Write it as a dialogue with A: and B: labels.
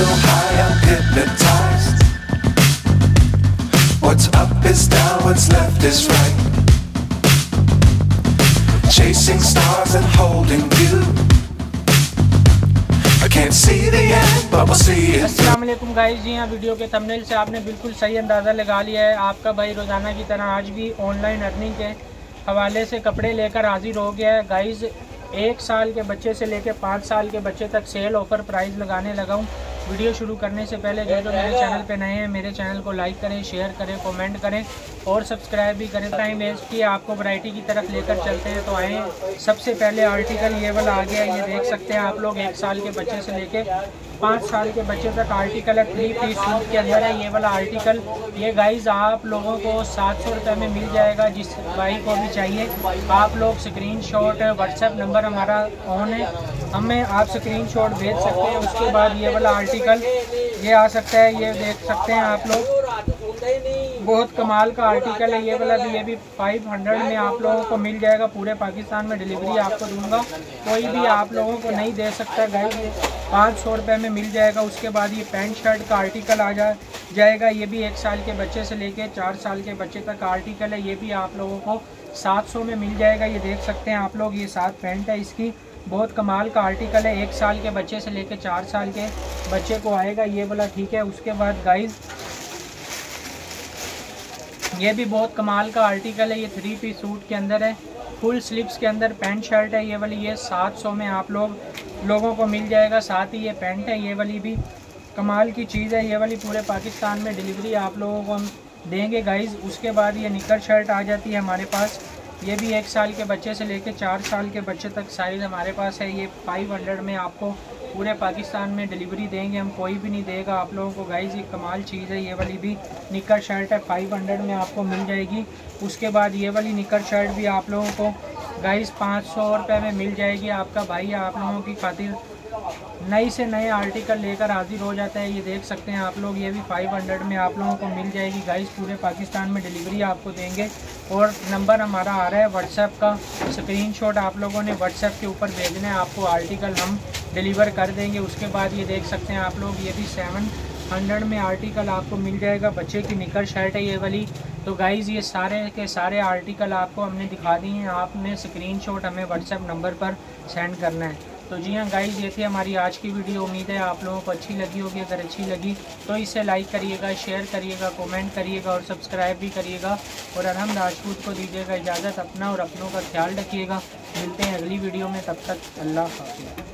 A: So high, I'm hypnotized. What's up is down, what's left is right. Chasing stars and holding you.
B: Guys जी हाँ video के thumbnail से आपने बिल्कुल सही अंदाज़ा लगा लिया है आपका भाई रोज़ाना की तरह आज भी ऑनलाइन अर्निंग के हवाले से कपड़े लेकर हाजिर हो गया है गाइस एक साल के बच्चे से लेकर पाँच साल के बच्चे तक सेल ऑफ़र प्राइस लगाने लगा हूँ वीडियो शुरू करने से पहले जो जो मेरे चैनल पे नए हैं, मेरे चैनल को लाइक करें, शेयर करें, कमेंट करें और सब्सक्राइब भी करें टाइम वेस्ट किए आपको वैरायटी की तरफ़ लेकर चलते हैं। तो आए सबसे पहले आर्टिकल ये वाला आ गया, ये देख सकते हैं आप लोग, एक साल के बच्चे से लेके पाँच साल के बच्चे तक आर्टिकल है थ्री पीस सूट के अंदर है, ये वाला आर्टिकल ये गाइज़ आप लोगों को सात सौ रुपये में मिल जाएगा, जिस भाई को भी चाहिए। आप लोग स्क्रीन शॉट व्हाट्सएप नंबर हमारा ऑन है। हमें आप स्क्रीन शॉट भेज सकते हैं, उसके बाद ये वाला आर्टिकल ये आ सकता है, ये देख सकते हैं आप लोग। बहुत कमाल का आर्टिकल है ये वाला भी ये भी 500 में आप लोगों को मिल जाएगा पूरे पाकिस्तान में डिलीवरी आपको दूँगा। कोई भी आप लोगों को नहीं दे सकता गाइस पाँच सौ रुपये में मिल जाएगा। उसके बाद ये पैंट शर्ट का आर्टिकल आ जा जाएगा। ये भी एक साल के बच्चे से लेके चार साल के बच्चे तक आर्टिकल है। ये भी आप लोगों को सात सौ में मिल जाएगा। ये देख सकते हैं आप लोग ये सात पैंट है इसकी। बहुत कमाल का आर्टिकल है। एक साल के बच्चे से लेके चार साल के बच्चे को आएगा। ये वाला ठीक है। उसके बाद गाइस ये भी बहुत कमाल का आर्टिकल है, ये थ्री पीस सूट के अंदर है फुल स्लीव्स के अंदर पैंट शर्ट है, ये वाली, ये सात सौ में आप लोग, लोगों को मिल जाएगा, साथ ही ये पैंट है, ये वाली भी कमाल की चीज़ है, ये वाली पूरे पाकिस्तान में डिलीवरी आप लोगों को हम देंगे गाइज़ उसके बाद ये निकर शर्ट आ जाती है हमारे पास. ये भी एक साल के बच्चे से लेकर चार साल के बच्चे तक साइज़ हमारे पास है, ये 500 में आपको पूरे पाकिस्तान में डिलीवरी देंगे, हम कोई भी नहीं देगा। आप लोगों को गाइज़ ये कमाल चीज़ है, ये वाली भी निकर शर्ट है 500 में आपको मिल जाएगी। उसके बाद ये वाली निकर शर्ट भी आप लोगों को गाइज़ पाँच सौ रुपये में मिल जाएगी आपका भाई। आप लोगों की खातिर नई से नए आर्टिकल लेकर हाजिर हो जाता है, ये देख सकते हैं आप लोग। ये भी 500 में आप लोगों को मिल जाएगी। गाइस पूरे पाकिस्तान में डिलीवरी आपको देंगे। और नंबर हमारा आ रहा है व्हाट्सएप का। स्क्रीनशॉट आप लोगों ने व्हाट्सएप के ऊपर भेजना है। आपको आर्टिकल हम डिलीवर कर देंगे। उसके बाद ये देख सकते हैं आप लोग, ये भी सेवन हंड्रेड में आर्टिकल आपको मिल जाएगा। बच्चे की निकर शर्ट है ये वाली। तो गाइज़ ये सारे के सारे आर्टिकल आपको हमने दिखा दिए हैं। आपने स्क्रीनशॉट हमें व्हाट्सएप नंबर पर सेंड करना है। तो जी हाँ गाइज़ ये थी हमारी आज की वीडियो उम्मीद है आप लोगों को अच्छी लगी होगी, अगर अच्छी लगी तो इसे लाइक करिएगा शेयर करिएगा कमेंट करिएगा और सब्सक्राइब भी करिएगा. और अरहम राजपूत को दीजिएगा इजाज़त, अपना और अपनों का ख्याल रखिएगा. मिलते हैं अगली वीडियो में. तब तक अल्लाह हाफिज़.